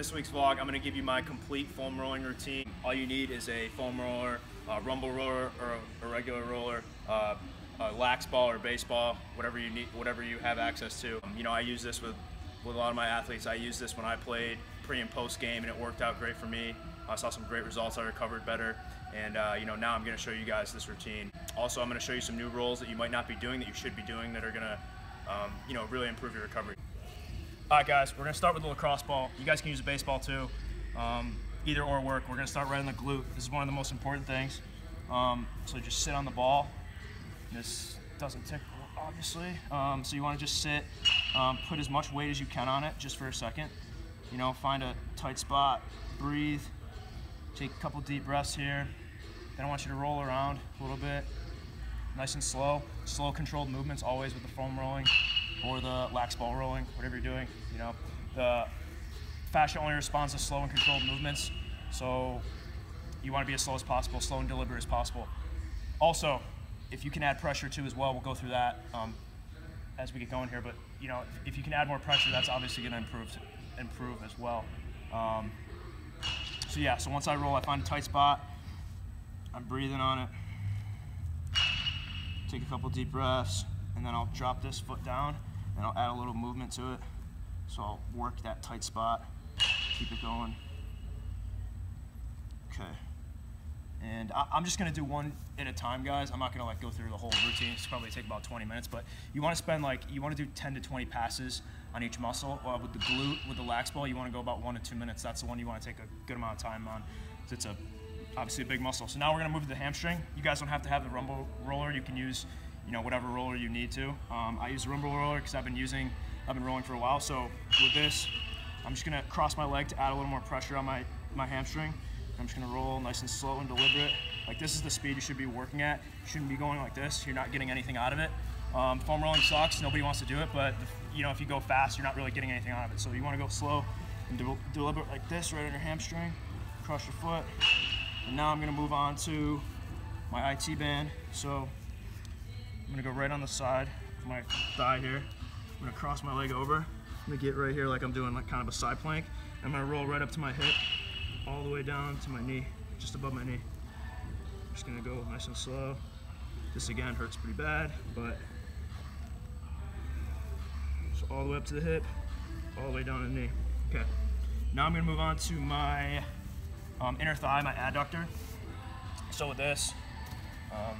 this week's vlog, I'm gonna give you my complete foam rolling routine. All you need is a foam roller, a rumble roller, or a, regular roller, uh, a lax ball or baseball, whatever you need, whatever you have access to. Um, you know, I use this with with a lot of my athletes. I used this when I played pre and post game, and it worked out great for me. I saw some great results. I recovered better, and uh, you know now I'm going to show you guys this routine. Also, I'm going to show you some new rolls that you might not be doing that you should be doing that are going to, um, you know, really improve your recovery. All right, guys, we're gonna start with the lacrosse ball. You guys can use a baseball too. Um, either or work. We're gonna start right on the glute. This is one of the most important things. Um, so just sit on the ball. This doesn't tick, obviously. Um, so you wanna just sit, um, put as much weight as you can on it just for a second. You know, find a tight spot, breathe, take a couple deep breaths here. Then I want you to roll around a little bit, nice and slow. Slow controlled movements always with the foam rolling or the lax ball rolling, whatever you're doing. You know, the fascia only responds to slow and controlled movements, so you want to be as slow as possible, slow and deliberate as possible. Also, if you can add pressure too as well, we'll go through that um, as we get going here. But you know, if, if, you can add more pressure, that's obviously going to improve improve as well. Um, so yeah, so once I roll, I find a tight spot. I'm breathing on it. Take a couple deep breaths, and then I'll drop this foot down and I'll add a little movement to it. So I'll work that tight spot, keep it going. Okay. And I, am just gonna do one at a time, guys. I'm not gonna like go through the whole routine. It's probably take about 20 minutes, but you wanna spend like, you wanna do 10 to 20 passes on each muscle. Uh, with the glute, with the lax ball, you wanna go about one to two minutes. That's the one you wanna take a good amount of time on. It's a obviously a big muscle. So now we're gonna move to the hamstring. You guys don't have to have the rumble roller. You can use you know, whatever roller you need to. Um, I use the rumble roller because I've been using, I've been rolling for a while. So with this, I'm just gonna cross my leg to add a little more pressure on my, my hamstring. I'm just gonna roll nice and slow and deliberate. Like this is the speed you should be working at. You shouldn't be going like this. You're not getting anything out of it. Um, foam rolling sucks. Nobody wants to do it, but you know if you go fast, you're not really getting anything out of it. So you want to go slow and de deliberate like this, right on your hamstring. Cross your foot. And now I'm gonna move on to my IT band. So I'm gonna go right on the side of my thigh here. I'm gonna cross my leg over. I'm gonna get right here like I'm doing like kind of a side plank. I'm gonna roll right up to my hip, all the way down to my knee, just above my knee. I'm just gonna go nice and slow. This again hurts pretty bad, but so all the way up to the hip, all the way down to the knee. Okay. Now I'm gonna move on to my um, inner thigh, my adductor. So with this, um,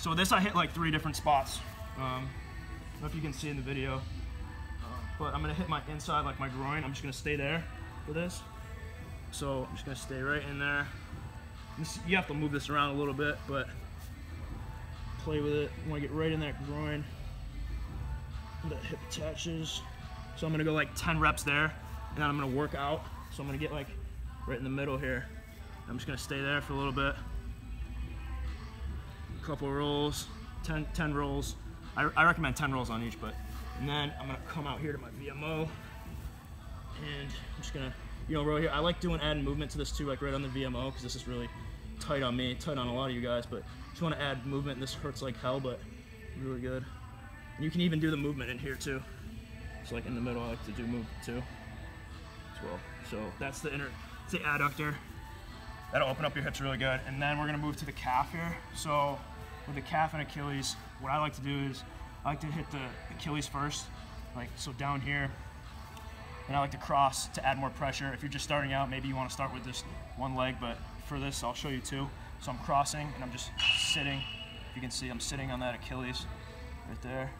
so with this I hit like three different spots. Um, I don't know if you can see in the video, but I'm gonna hit my inside, like my groin. I'm just gonna stay there for this. So I'm just gonna stay right in there. This, you have to move this around a little bit, but play with it. You wanna get right in that groin. That hip attaches. So I'm gonna go like 10 reps there, and then I'm gonna work out. So I'm gonna get like right in the middle here. I'm just gonna stay there for a little bit couple rolls, 10, 10 rolls. I, I, recommend 10 rolls on each, but, and then I'm gonna come out here to my VMO, and I'm just gonna, you know, roll here. I like doing adding movement to this too, like right on the VMO, because this is really tight on me, tight on a lot of you guys, but just wanna add movement, this hurts like hell, but really good. And you can even do the movement in here too. So like in the middle, I like to do movement too, as well. So that's the inner, it's the adductor. That'll open up your hips really good. And then we're gonna move to the calf here. So with the calf and Achilles, what I like to do is I like to hit the Achilles first, like so down here. And I like to cross to add more pressure. If you're just starting out, maybe you want to start with just one leg, but for this, I'll show you two. So I'm crossing and I'm just sitting. If you can see, I'm sitting on that Achilles right there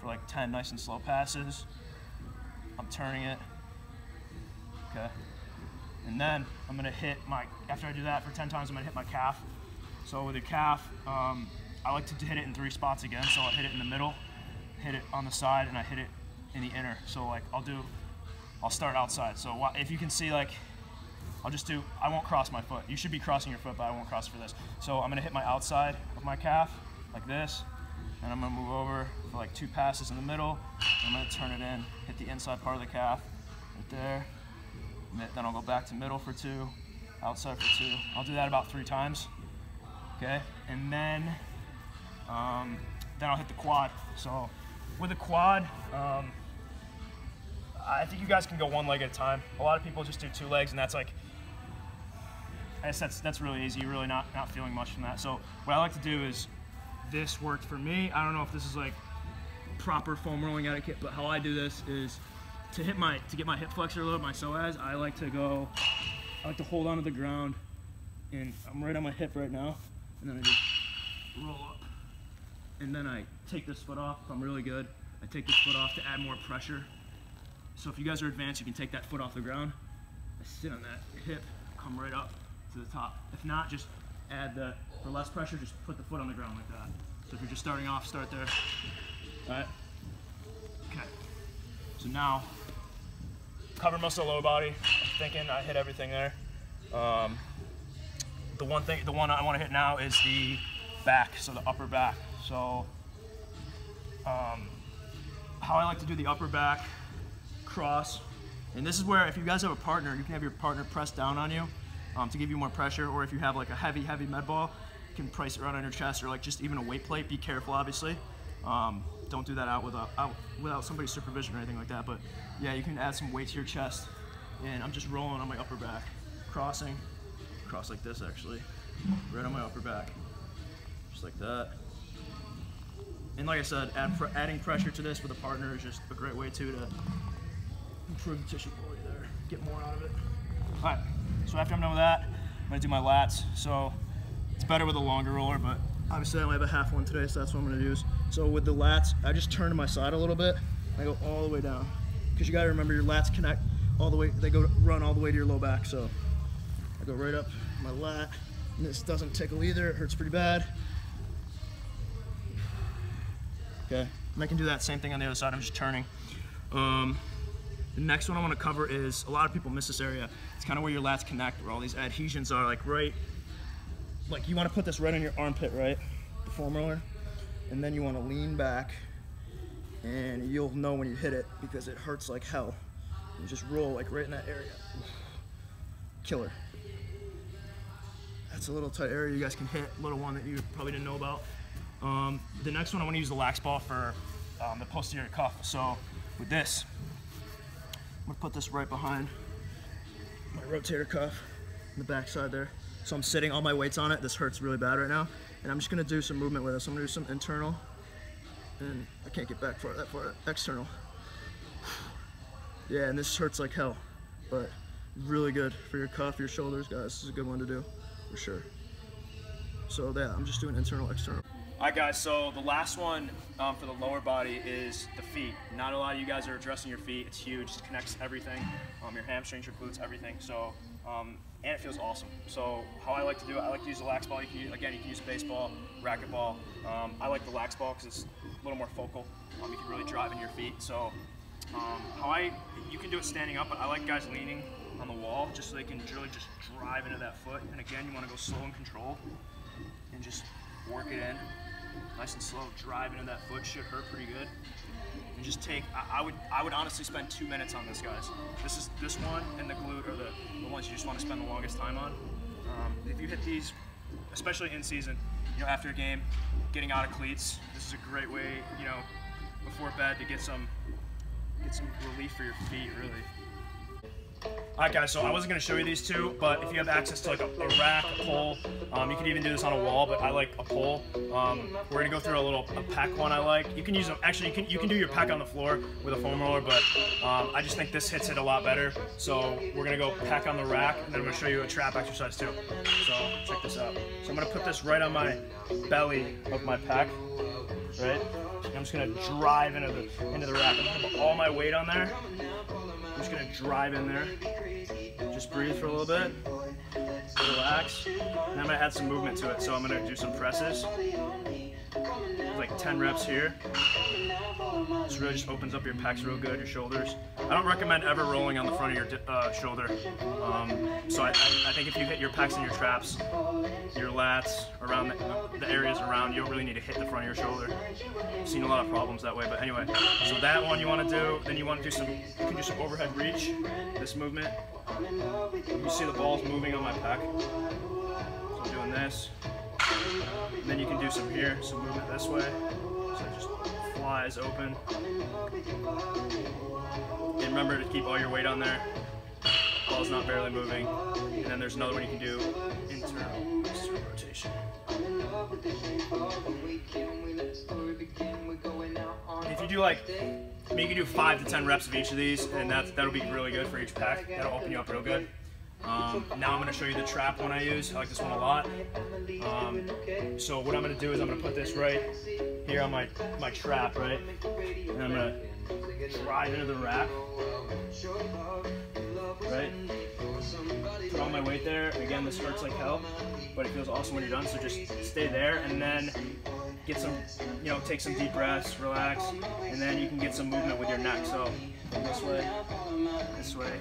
for like 10 nice and slow passes. I'm turning it, okay? And then I'm gonna hit my, after I do that for 10 times, I'm gonna hit my calf. So with the calf, um, I like to hit it in three spots again. So I hit it in the middle, hit it on the side, and I hit it in the inner. So like I'll do, I'll start outside. So if you can see like, I'll just do, I won't cross my foot. You should be crossing your foot, but I won't cross for this. So I'm gonna hit my outside of my calf, like this, and I'm gonna move over for like two passes in the middle. I'm gonna turn it in, hit the inside part of the calf, right there. Then I'll go back to middle for two, outside for two. I'll do that about three times, okay? And then um, then I'll hit the quad. So with the quad, um, I think you guys can go one leg at a time. A lot of people just do two legs, and that's like, I guess that's that's really easy. You're really not not feeling much from that. So what I like to do is, this worked for me. I don't know if this is like proper foam rolling etiquette, but how I do this is to hit my to get my hip flexor load, my psoas. I like to go. I like to hold onto the ground, and I'm right on my hip right now, and then I just roll up, and then I take this foot off if I'm really good. I take this foot off to add more pressure. So if you guys are advanced, you can take that foot off the ground. I sit on that hip, come right up to the top. If not, just add the, for less pressure, just put the foot on the ground like that. So if you're just starting off, start there. All right. So now, cover most of the lower body. I'm thinking I hit everything there. Um, the one thing, the one I want to hit now is the back, so the upper back. So um, how I like to do the upper back cross. And this is where if you guys have a partner, you can have your partner press down on you um, to give you more pressure. Or if you have like a heavy, heavy med ball, you can price it right on your chest or like just even a weight plate. Be careful, obviously. Um, don't do that out without, out without somebody's supervision or anything like that. But yeah, you can add some weight to your chest. And I'm just rolling on my upper back, crossing, cross like this actually, right on my upper back, just like that. And like I said, add pr adding pressure to this with a partner is just a great way too to improve the tissue quality there, get more out of it. All right, so after I'm done with that, I'm gonna do my lats. So it's better with a longer roller, but obviously I only have a half one today, so that's what I'm gonna use. So with the lats, I just turn to my side a little bit. I go all the way down. Because you gotta remember your lats connect all the way, they go run all the way to your low back. So I go right up my lat, and this doesn't tickle either, it hurts pretty bad. Okay, and I can do that same thing on the other side, I'm just turning. Um, the next one I want to cover is, a lot of people miss this area. It's kind of where your lats connect, where all these adhesions are, like right, like you want to put this right on your armpit, right? The foam roller. And then you want to lean back, and you'll know when you hit it because it hurts like hell. You just roll like right in that area. Killer. That's a little tight area you guys can hit, little one that you probably didn't know about. Um, the next one, I want to use the lax ball for um, the posterior cuff. So with this, I'm gonna put this right behind my rotator cuff in the back side there. So I'm sitting all my weights on it. This hurts really bad right now. And I'm just gonna do some movement with it. So I'm gonna do some internal and I can't get back far that far, external. Yeah, and this hurts like hell, but really good for your cuff, your shoulders, guys. This is a good one to do, for sure. So yeah, I'm just doing internal, external. All right, guys, so the last one um, for the lower body is the feet. Not a lot of you guys are addressing your feet. It's huge, it connects everything, um, your hamstrings, your glutes, everything. So, um, and it feels awesome. So how I like to do it, I like to use the lax ball. You can use, again, you can use baseball, racquetball. Um, I like the lax ball because it's a little more focal. Um, you can really drive in your feet. So um, how I, you can do it standing up, but I like guys leaning on the wall just so they can really just drive into that foot. And again, you want to go slow and controlled and just work it in nice and slow, drive into that foot should hurt pretty good. And just take, I, I, would I would honestly spend two minutes on this, guys. This is this one and the glute are the, the ones you just want to spend the longest time on. Um, if you hit these, especially in season, you know, after a game, getting out of cleats, this is a great way, you know, before bed to get some, get some relief for your feet, really. Alright guys, so I wasn't going to show you these two, but if you have access to like a, a rack, a pole, um, you can even do this on a wall, but I like a pole. Um, we're going to go through a little a pec one I like. You can use them, actually you can, you can do your pec on the floor with a foam roller, but um, I just think this hits it a lot better. So we're going to go pec on the rack, and then I'm going to show you a trap exercise too. So check this out. So I'm going to put this right on my belly of my pec, right? I'm just going to drive into the, into the rack. I'm going to put all my weight on there. I'm just gonna drive in there. Just breathe for a little bit. Relax. And I'm gonna add some movement to it. So I'm gonna do some presses. Like 10 reps here. This really just opens up your pecs real good, your shoulders. I don't recommend ever rolling on the front of your uh, shoulder. Um, so I, I, think if you hit your pecs and your traps, your lats, around the, the, areas around, you don't really need to hit the front of your shoulder. I've seen a lot of problems that way, but anyway. So that one you want to do, then you want to do some, you can do some overhead reach, this movement. You see the balls moving on my pec. So I'm doing this. And then you can do some here, some movement this way. So it just flies open. And remember to keep all your weight on there. Ball's not barely moving. And then there's another one you can do, internal external rotation. If you do like, I mean, you can do five to 10 reps of each of these, and that's, that'll be really good for each pec. That'll open you up real good. Um, now I'm going to show you the trap one I use. I like this one a lot. Um, so what I'm going to do is I'm going to put this right here on my, my trap, right? And I'm going to drive into the rack, right? Put all my weight there. Again, this hurts like hell, but it feels awesome when you're done. So just stay there and then get some, you know, take some deep breaths, relax, and then you can get some movement with your neck. So this way, this way,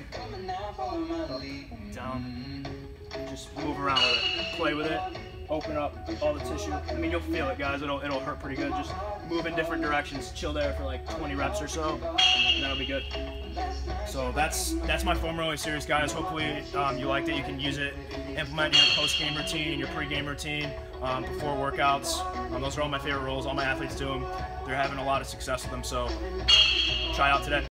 down. Just move around with it, play with it, open up all the tissue. I mean, you'll feel it, guys. It'll it'll hurt pretty good. Just move in different directions. Chill there for like 20 reps or so, and that'll be good. So that's that's my rolling series, guys. Hopefully um, you liked it. You can use it, implement your post-game routine, your pre-game routine, um, before workouts. Um, those are all my favorite rolls. All my athletes do them. They're having a lot of success with them. So try out today.